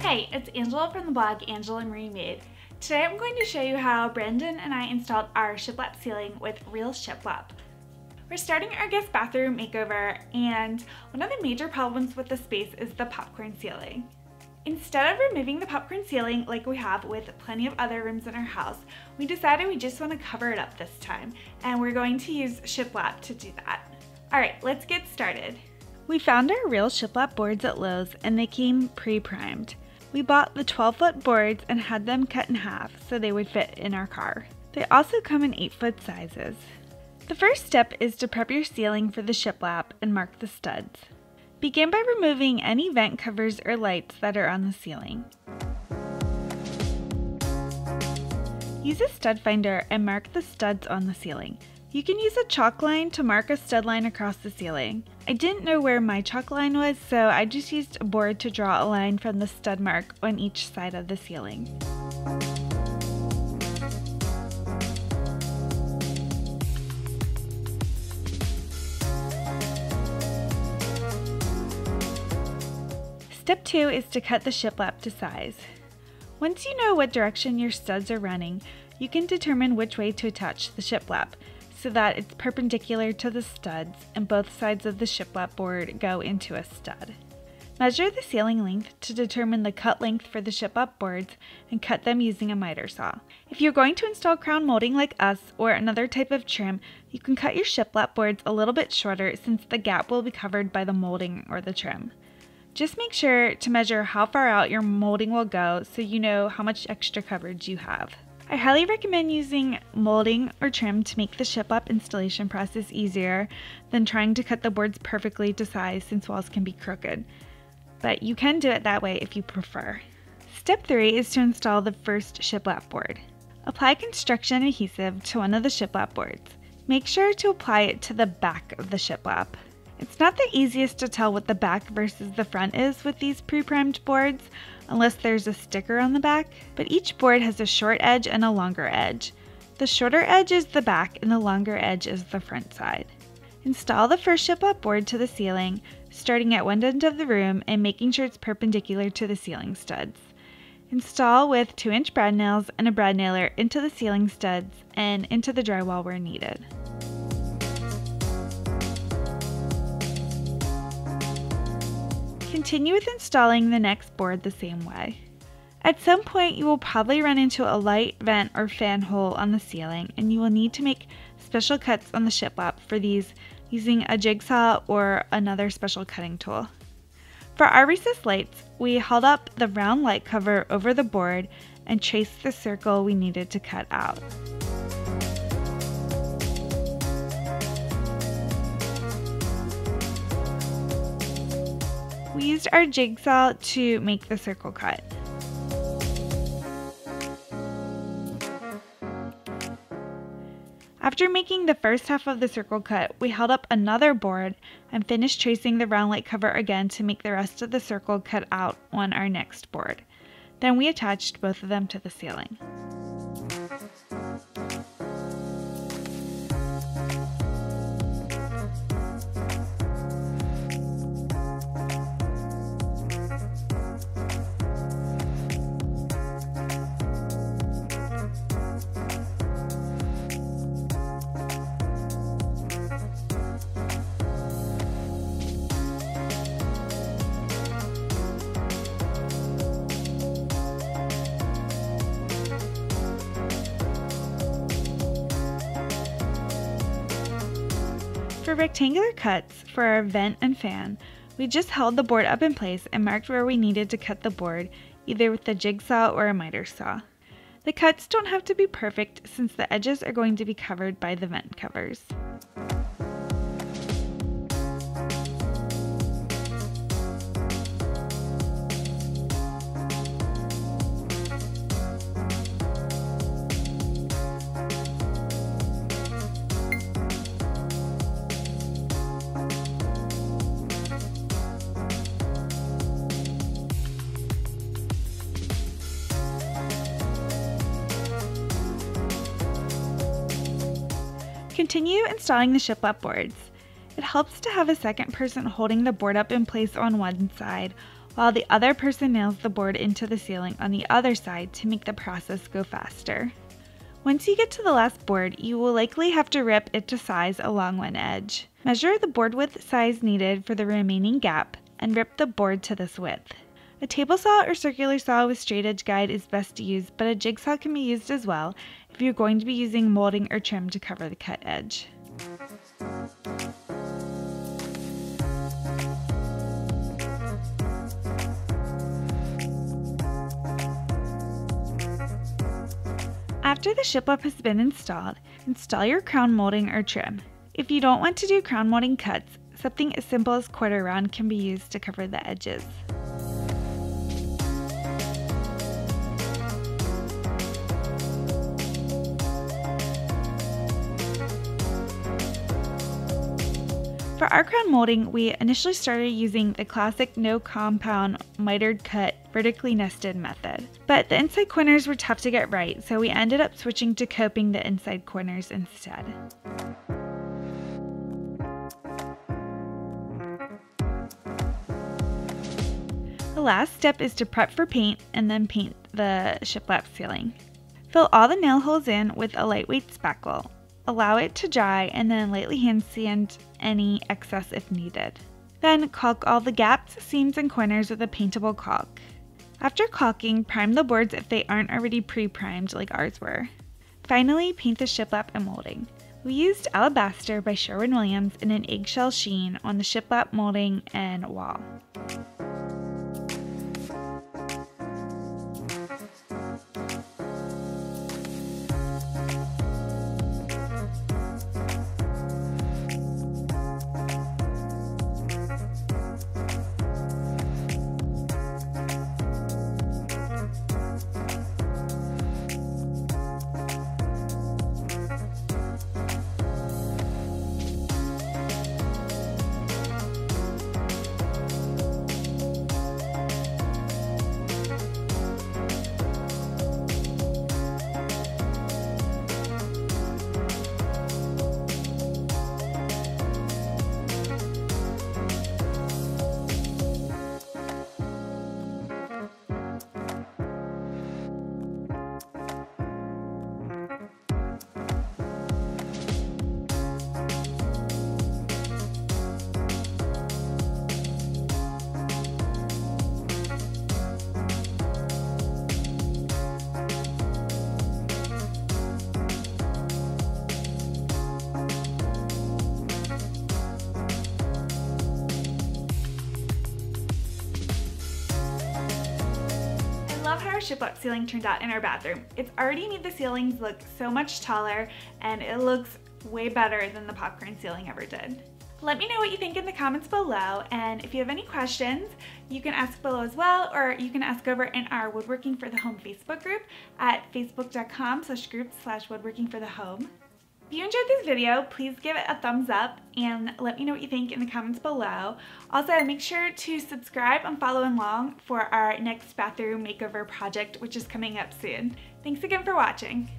Hey, it's Angela from the blog Angela Marie Made. Today I'm going to show you how Brandon and I installed our shiplap ceiling with real shiplap. We're starting our guest bathroom makeover and one of the major problems with the space is the popcorn ceiling. Instead of removing the popcorn ceiling like we have with plenty of other rooms in our house, we decided we just want to cover it up this time and we're going to use shiplap to do that. Alright, let's get started. We found our real shiplap boards at Lowe's and they came pre-primed. We bought the 12 foot boards and had them cut in half so they would fit in our car. They also come in 8 foot sizes. The first step is to prep your ceiling for the shiplap and mark the studs. Begin by removing any vent covers or lights that are on the ceiling. Use a stud finder and mark the studs on the ceiling. You can use a chalk line to mark a stud line across the ceiling. I didn't know where my chalk line was, so I just used a board to draw a line from the stud mark on each side of the ceiling. Step 2 is to cut the shiplap to size. Once you know what direction your studs are running, you can determine which way to attach the shiplap so that it's perpendicular to the studs and both sides of the shiplap board go into a stud. Measure the ceiling length to determine the cut length for the shiplap boards and cut them using a miter saw. If you're going to install crown molding like us or another type of trim, you can cut your shiplap boards a little bit shorter since the gap will be covered by the molding or the trim. Just make sure to measure how far out your molding will go so you know how much extra coverage you have. I highly recommend using molding or trim to make the shiplap installation process easier than trying to cut the boards perfectly to size since walls can be crooked. But you can do it that way if you prefer. Step 3 is to install the first shiplap board. Apply construction adhesive to one of the shiplap boards. Make sure to apply it to the back of the shiplap. It's not the easiest to tell what the back versus the front is with these pre-primed boards, unless there's a sticker on the back, but each board has a short edge and a longer edge. The shorter edge is the back and the longer edge is the front side. Install the first shiplap board to the ceiling, starting at one end of the room and making sure it's perpendicular to the ceiling studs. Install with 2 inch brad nails and a brad nailer into the ceiling studs and into the drywall where needed. Continue with installing the next board the same way. At some point you will probably run into a light, vent, or fan hole on the ceiling and you will need to make special cuts on the shiplap for these using a jigsaw or another special cutting tool. For our recessed lights, we held up the round light cover over the board and traced the circle we needed to cut out. We used our jigsaw to make the circle cut. After making the first half of the circle cut, we held up another board and finished tracing the round light cover again to make the rest of the circle cut out on our next board. Then we attached both of them to the ceiling. For rectangular cuts for our vent and fan, we just held the board up in place and marked where we needed to cut the board, either with a jigsaw or a miter saw. The cuts don't have to be perfect since the edges are going to be covered by the vent covers. Continue installing the shiplap boards. It helps to have a second person holding the board up in place on one side while the other person nails the board into the ceiling on the other side to make the process go faster. Once you get to the last board, you will likely have to rip it to size along one edge. Measure the board width size needed for the remaining gap and rip the board to this width. A table saw or circular saw with straight edge guide is best to use, but a jigsaw can be used as well if you're going to be using molding or trim to cover the cut edge. After the shiplap has been installed, install your crown molding or trim. If you don't want to do crown molding cuts, something as simple as quarter round can be used to cover the edges. For our crown molding, we initially started using the classic no compound mitered cut vertically nested method. But the inside corners were tough to get right, so we ended up switching to coping the inside corners instead. The last step is to prep for paint and then paint the shiplap ceiling. Fill all the nail holes in with a lightweight spackle. Allow it to dry and then lightly hand sand any excess if needed. Then caulk all the gaps, seams, and corners with a paintable caulk. After caulking, prime the boards if they aren't already pre-primed like ours were. Finally, paint the shiplap and molding. We used Alabaster by Sherwin-Williams in an eggshell sheen on the shiplap molding and wall. Our shiplap ceiling turned out in our bathroom. It's already made the ceilings look so much taller and it looks way better than the popcorn ceiling ever did. Let me know what you think in the comments below and if you have any questions you can ask below as well or you can ask over in our Woodworking for the Home Facebook group at facebook.com slash groups slash woodworking for the home. If you enjoyed this video, please give it a thumbs up and let me know what you think in the comments below. Also, make sure to subscribe and follow along for our next bathroom makeover project, which is coming up soon. Thanks again for watching.